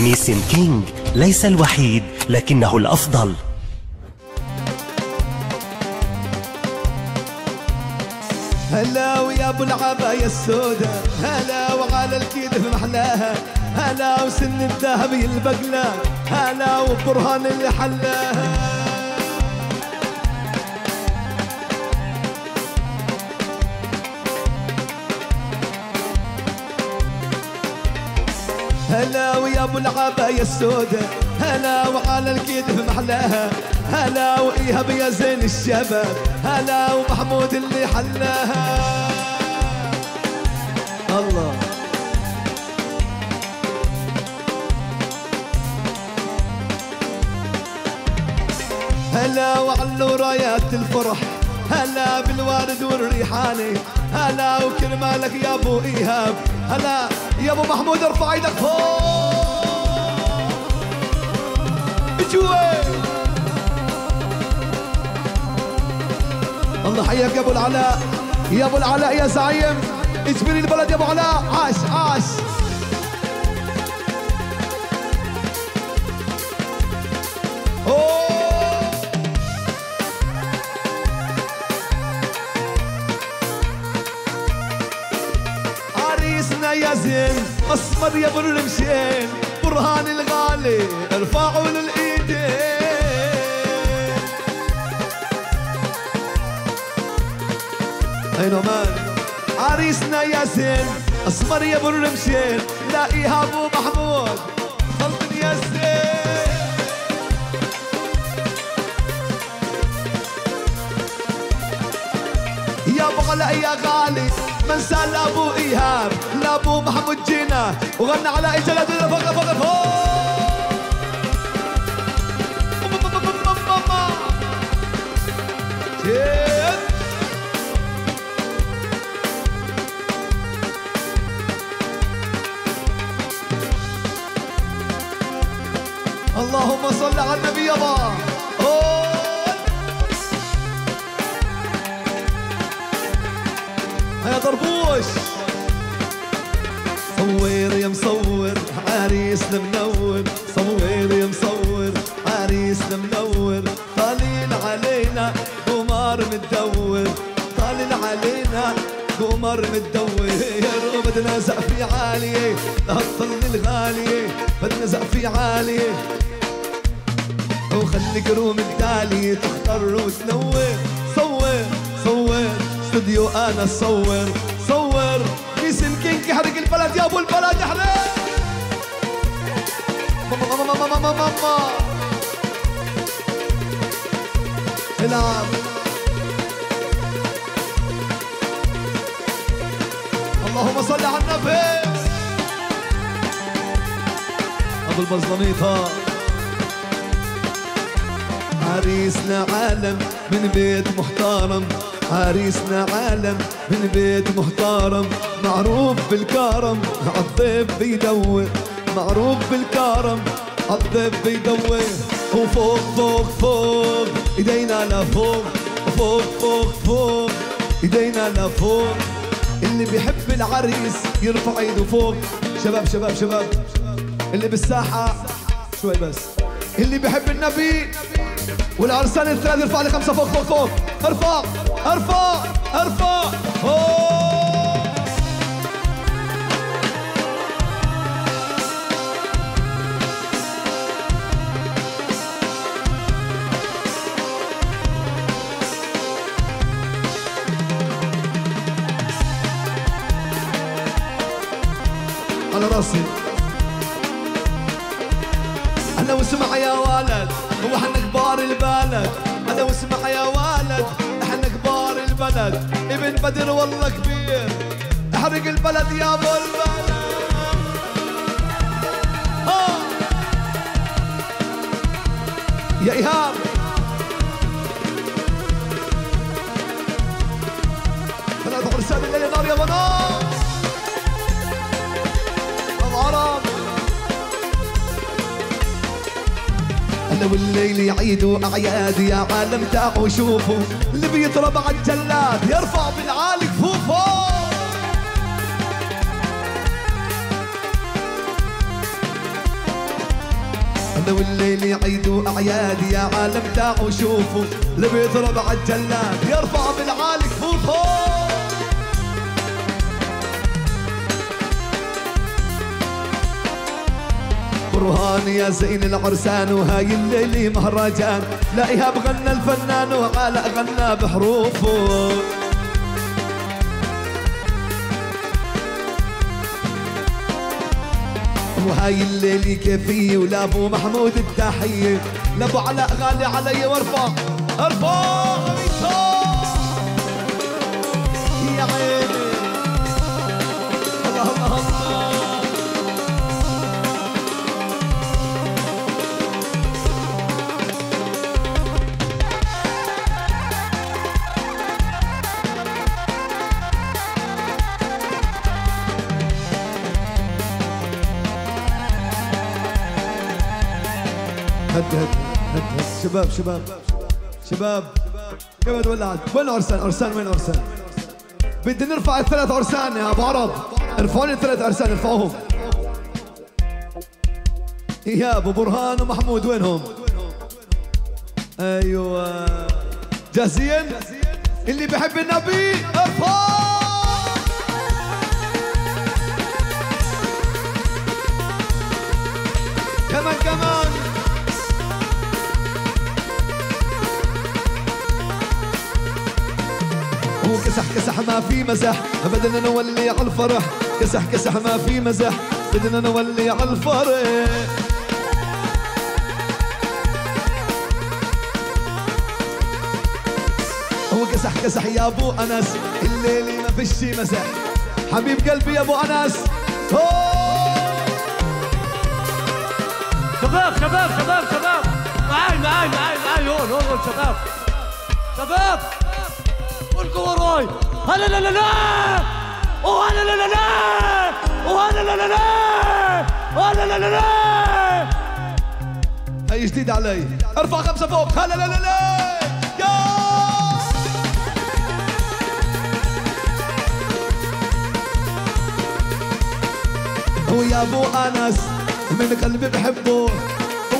نيسين كينج ليس الوحيد لكنه الأفضل. هلا ويا أبو العباية السوداء هلا وعلى الكيد محلاها هلا وسن الذهبي البقلة هلا وبرهان اللي حلاها. هلا ويا ابو العباية السوداء هلا وعلى الكيد محلاها هلا وايهاب يا زين الشباب. هلا ومحمود اللي حلاها. الله. هلا وعلو رايات الفرح. هلا بالوارد والريحاني. هلا وكرمالك يا ابو ايهاب. هلا يا ابو محمود ارفع إيدك. فوق جوا الله حياك يا ابو العلاء. يا ابو العلاء يا زعيم. اجبري البلد يا ابو علاء. عاش عاش. يا ابو المشين برهان الغالي ارفعوا للايدين. اي نومان عريسنا يا زين اسمر يا ابو المشين لا ايهاب ومحمود خلط يا زين. يا علاء يا غالي من سال أبو إيهاب محمود جينا وغنى على اجلة فوق فوق جيد. اللهم صل على النبي يابا أوه. يا طربوش صور يا مصور عريسنا منور. صور يا مصور عريسنا منور. طالين علينا قمر متدور. طالين علينا قمر متدور. بدنا زقفي عالية لهالطل الغالية بدنا زقفي عالية. وخليك روم التالية تختار وتنور. صور صور استوديو أنا صور. يحرق البلد يا أبو البلد يحرق ماما ماما ماما ماما ماما العب اللهم صل على النبي. أبو البزلميط. ها عريسنا عالم من بيت محترم. عريسنا عالم من بيت محترم. معروف بالكرم عالضيف بيدور معروف بالكرم عالضيف بيدور وفوق فوق فوق ايدينا لفوق. فوق فوق فوق ايدينا لفوق. اللي بيحب العريس يرفع ايده فوق. شباب شباب شباب اللي بالساحة شوي بس. اللي بيحب النبي والعرسان الثلاث يرفع لي خمسة فوق فوق فوق. ارفع ارفع ارفع. أوه. راسي أنا واسمع يا ولد هو إحنا كبار البلد. أنا واسمع يا ولد إحنا كبار البلد. ابن بدر والله كبير احرق البلد يا ابو البلد. يا إيهاب. ثلاث عرسان الليل نار يا بنات أنا والليل يعيدوا اعياد يا عالم تعوا شوفوا اللي بيضرب على الجلاد يرفع بالعالي كفوفه لو الليل يعيدوا اعياد يا عالم تعوا شوفوا اللي بيضرب عالجلاد يرفع بالعالي كفوفه برهان يا زين العرسان وهاي الليلة مهرجان. لا إيهاب غنى الفنان وعلاء غنى بحروفه. وهاي الليلة كيفية ولابو محمود التحية لابو علاء غالي علي وأرفع أرفع يا عيني. شباب شباب شباب. كيف ولعت وين عرسان عرسان وين عرسان بدي نرفع الثلاث عرسان يا أبو عرب. ارفعوا لي الثلاث عرسان ارفعوهم. ايهاب وبرهان ومحمود وينهم؟ أيوه. جاهزين؟ اللي بحب النبي ارفع! كمان كمان. هو كسح ما في مزح. بدنا نولي على الفرح. كسح كسح ما في مزح. بدنا نولي على الفرح. هو كسح كسح يا أبو أنس. الليلة ما فيش مزح. حبيب قلبي يا أبو أنس. شباب شباب شباب شباب. معاي معاي معاي معاي هون هون شباب. شباب! وراي. هلا لا لا لا وهلا لا لا لا وهلا لا لا لا وهلا لا لا لا هي جديد علي ارفع خمسة فوق هلا لا لا لا هو يا أبو أنس من قلبي بحبه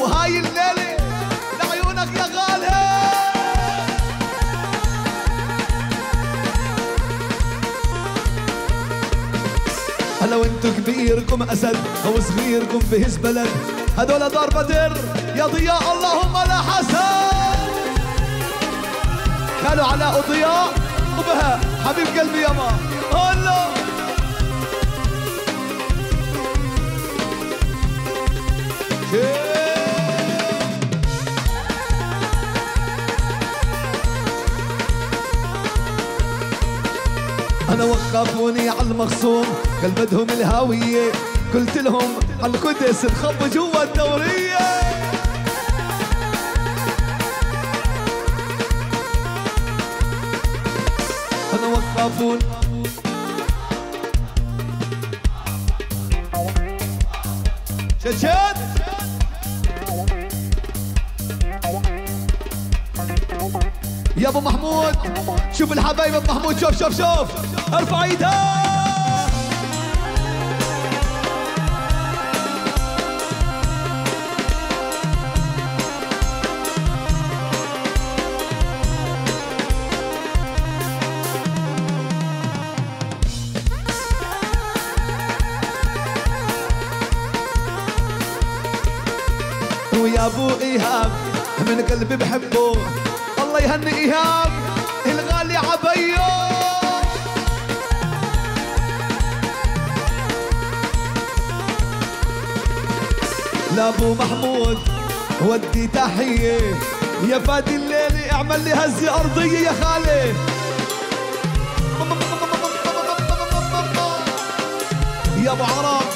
وهاي الليلة هلا وانتو كبيركم أسد أو صغيركم بهز بلد. هدول دار بدر يا ضياء اللهم لا حسد. كانوا علاء وضياء وبها حبيب قلبي يما هلا. أنا وقفوني على المخصوم قال بدهم الهاوية. قلت لهم على القدس نخبوا جوا الدورية. أنا وقفون شد يا أبو محمود شوف الحبايب أبو محمود شوف شوف شوف. ارفع ايدها من قلبي بحبه الله يهني إيهاب الغالي عبيو. لابو محمود ودي تحية. يا فادي الليل اعمل لي هزة أرضية يا خالي. يا أبو عرب.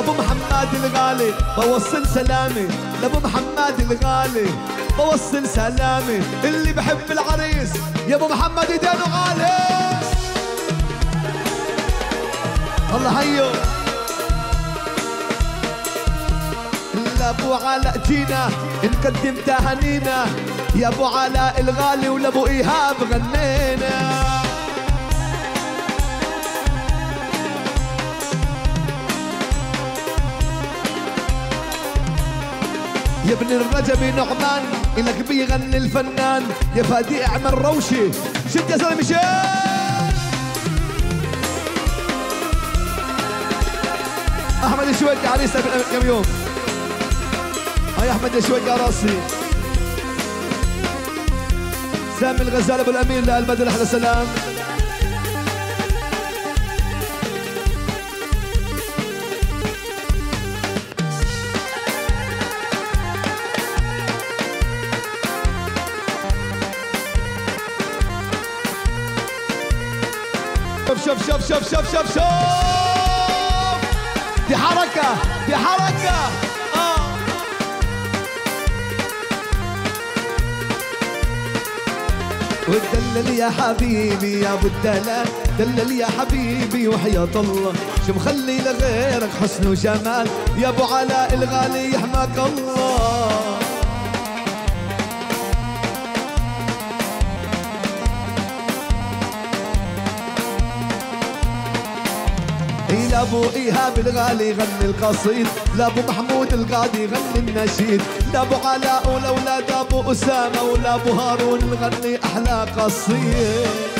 لابو محمد الغالي بوصل سلامي. لأبو محمد الغالي بوصل سلامي. اللي بحب العريس يا أبو محمد ايدينه غالي الله هيو لابو علاء جينا نقدم تهانينا يا أبو علاء الغالي ولأبو إيهاب غنينا. ابن الرجبي نعمان إلك بيغني الفنان. يا فادي اعمل روشي. شد يا زلمة شد الشويقي عريسه قبل كم يوم؟ هاي أحمد الشويقي على راسي. سامي الغزال أبو الأمين للبدر أحلى سلام شوف شوف شوف شوف شوف شوف. دي حركة دي حركة. آه. يا حبيبي يا أبو الدلال دلل يا حبيبي وحياة الله. شو مخلي لغيرك حسن وجمال؟ يا أبو علاء الغالي يحماك الله. لابو إيهاب الغالي يغني القصيد لابو محمود القاضي يغني النشيد لابو علاء والاولاد ابو أسامة ولابو هارون يغني أحلى قصيد.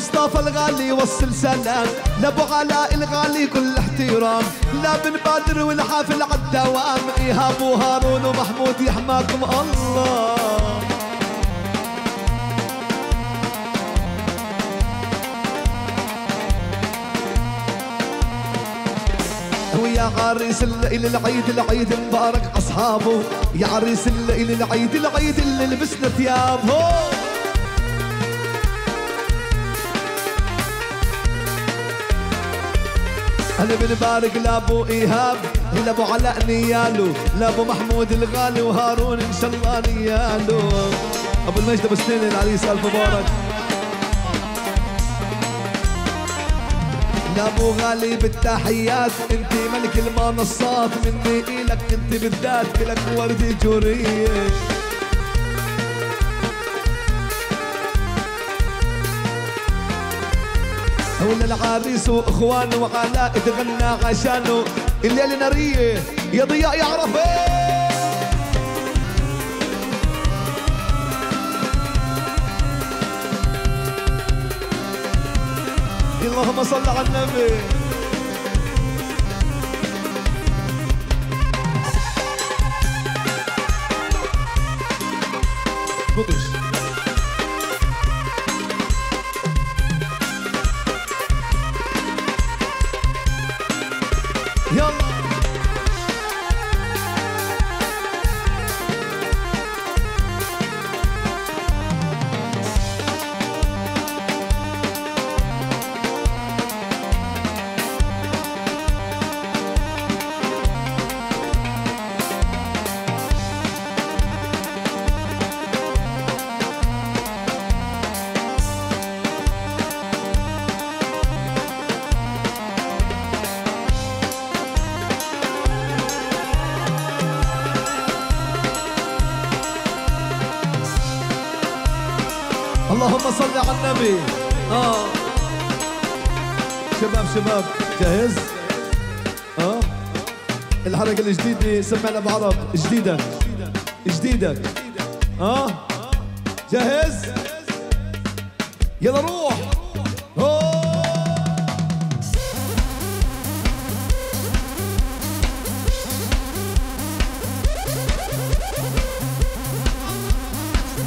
مصطفى الغالي يوصل سلام. لابو علاء الغالي كل احترام. لا بن بدر والحافل عالدوام إيهاب وهارون ومحمود يحماكم الله. ويا عريس الليل العيد العيد مبارك أصحابه. يا عريس الليل العيد العيد اللي لبسنا ثيابه. أنا بنبارك لابو إيهاب لابو علاء نيالو لابو محمود الغالي وهارون إن شاء الله نيالو. أبو المجد أبو سنين العريس ألف مبارك. لابو غالي بالتحيات أنت ملك المنصات مني إلك أنت بالذات لك وردي جورية. ولا العريس واخوانه وعلاء تغنى عشانه الليلة نارية يا ضياء يعرف إيه. اللهم صل على النبي اللهم صل على النبي. آه. شباب شباب جاهز؟ آه. الحركة الجديدة سمعنا بعرب. جديدة. جديدة. آه. جاهز؟ يلا روح.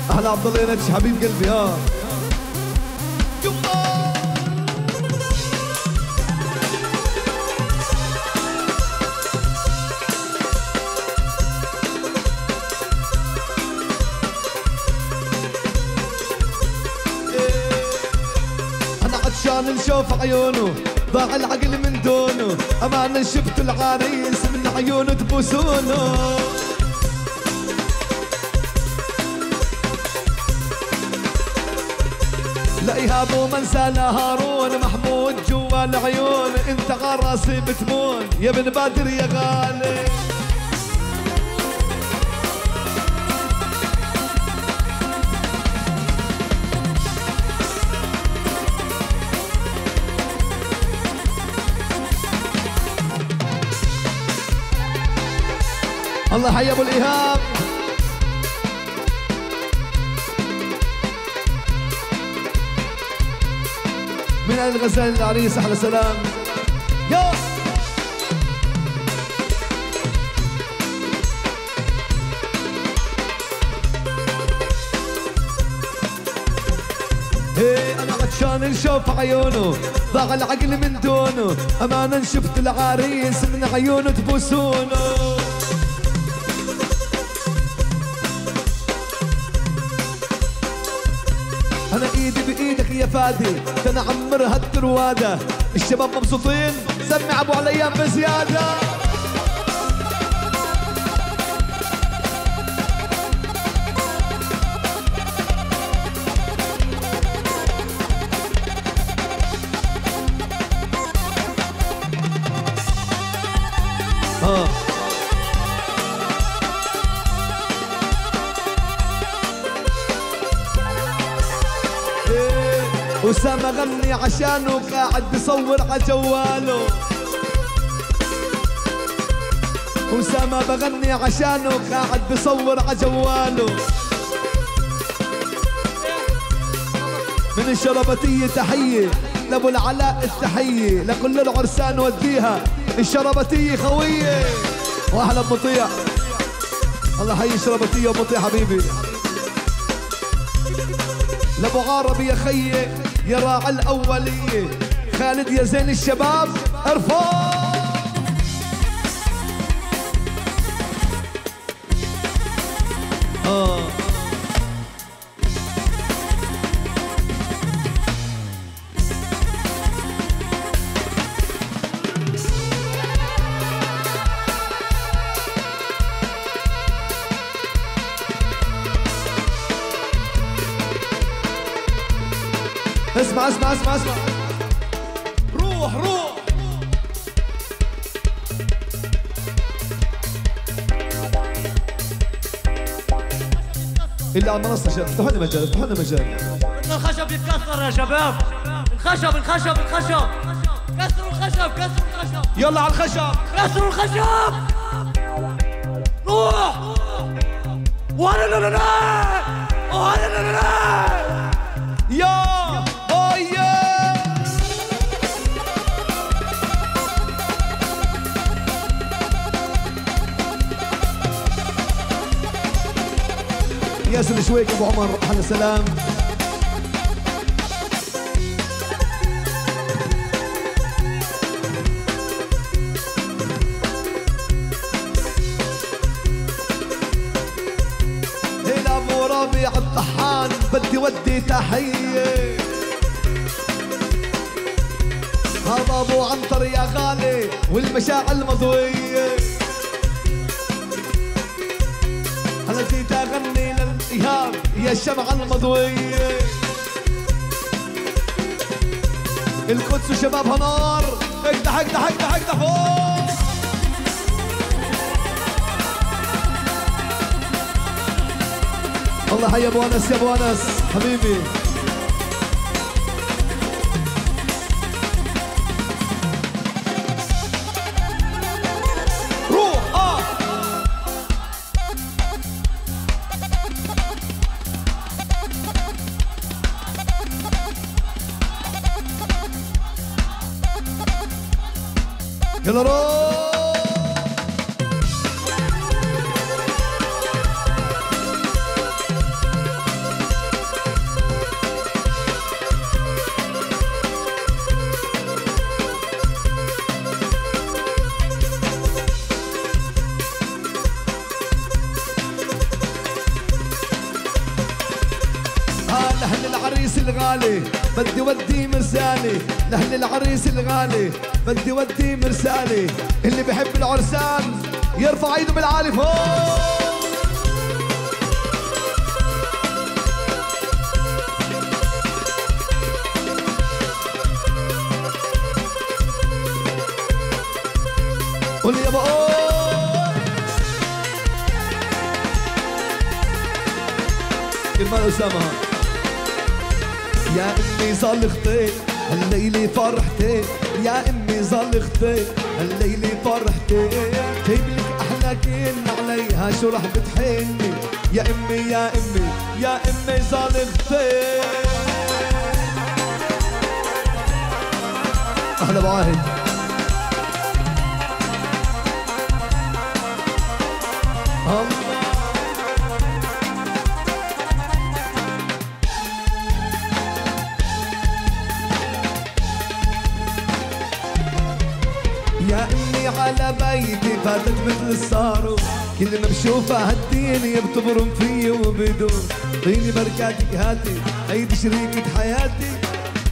أهلا عبد الله ينتش حبيب قلبي. ها عيونه ضاع العقل من دونه. امانه شفت العريس من عيونه تبوسونه. لا إيهاب ومنسى هارون محمود جوا العيون إنت غراسي بتمون. يا ابن بدر يا غالي. الله يحيي أبو الإيهاب. من آل الغزال العريس أحلى سلام يا هي أنا عطشان نشوف عيونه. ضاع العقل من دونه. امانا شفت العريس من عيونه تبوسونه. فادي تنعمر هالترواده الشباب مبسوطين. سمع أبو عليان بزيادة. أسامة غني عشانه قاعد بصور عجواله أسامة بغني عشانه قاعد بصور عجواله من الشربتية تحية لأبو العلاء التحية. لكل العرسان وديها الشربتية خوية. وأحلى بمطيع الله حي الشربتية ومطيع حبيبي. لأبو عربي يا خيي. يا راعي الاوليه خالد يا زين الشباب ارفع! اسمع اسمع. روح روح. اللي على المنصة شباب افتحوا لنا مجال افتحوا لنا مجال. الخشب يتكسر يا شباب. الخشب الخشب الخشب. كسروا الخشب كسروا الخشب. يلا على الخشب. كسروا الخشب. روح. ولا لا لا لا. ولا لا لا لا. يا ياسر شويك أبو عمر أهلا سلام. هلا أبو ربيع الطحان بدي ودي تحية. هذا أبو عنتر يا غالي والمشاعل مضويه للايهاب يا الشمعة المضوية القدس وشبابها نار اقدح اقدح اقدح اقدح فوق. الله حي أبو أنس يا أبو أنس. حبيبي. ها لأهل العريس الغالي بدي ودي مرسالي لأهل العريس الغالي بدي ودي مرسالي. اللي بحب العرسان يرفع ايده بالعالي فوق. قول يا بقول كرمال أسامة. يا امي زلختي الليلة فرحتي يا أمي زلختي الليلة فرحتي جايب لك أحلى كلمة علي ها شو رح بتحني يا أمي يا أمي يا أمي ظالمتي أحلى بعاهد بشوفها هديني بتبرم فيي وبدون طيني بركاتك هاتي هيدي شريكة حياتي.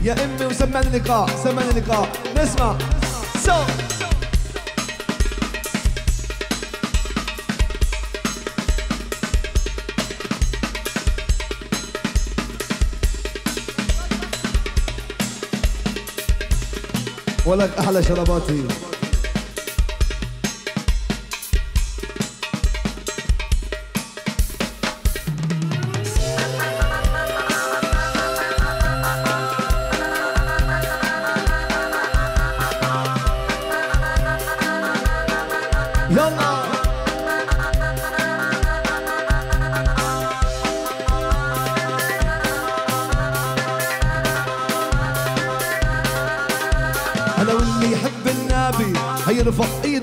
يا أمي وسمعني لقاء سمعني لقاء نسمع. سو. ولك أحلى شرباتي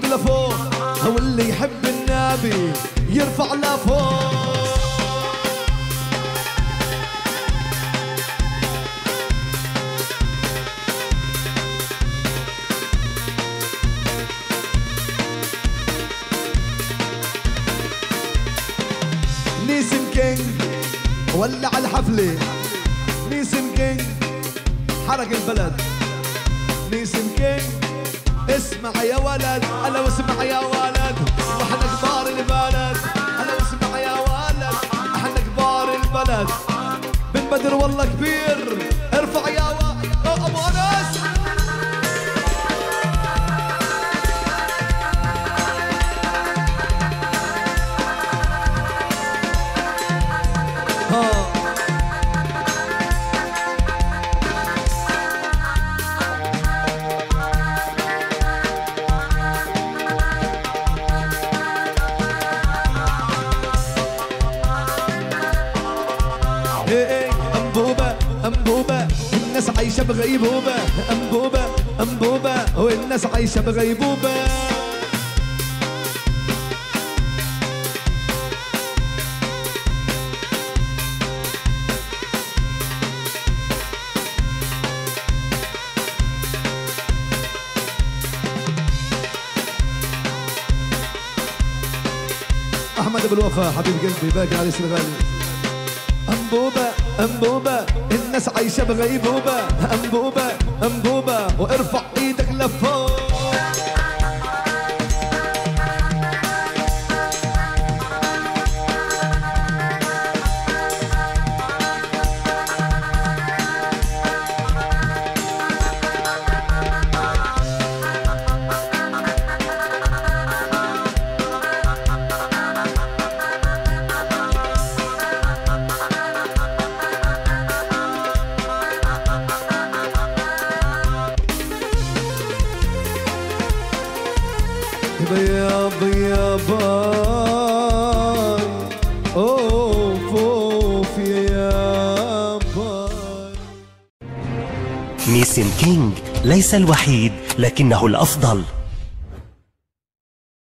لفوق هو اللي يحب النبي يرفع لفوق نيسم كينج ولع الحفلة. نيسم كينج حرق البلد. نيسم كينج اسمع يا ولد أنا واسمع يا ولد. وإحنا كبار البلد. أنا واسمع يا ولد إحنا كبار البلد. بن بدر والله كبير. عايشة بغيبوبة انبوبة انبوبة والناس عايشة بغيبوبة أحمد أبو الوفا حبيب قلبي باقي علي الغالي انبوبة انبوبة الناس عايشة بغيبوبة انبوبة انبوبة وارفع إيدك لفوق. ليس الوحيد لكنه الأفضل.